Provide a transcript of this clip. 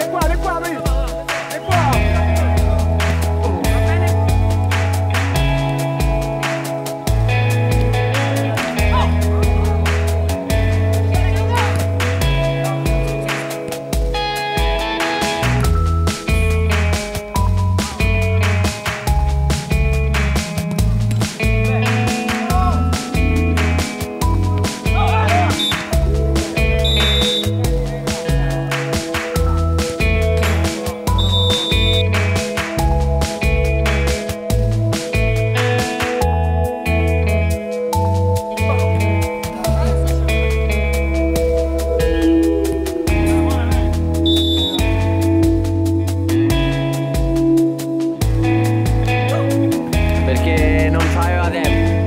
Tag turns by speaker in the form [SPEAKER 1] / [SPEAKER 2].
[SPEAKER 1] quale qua perché non faceva tempo.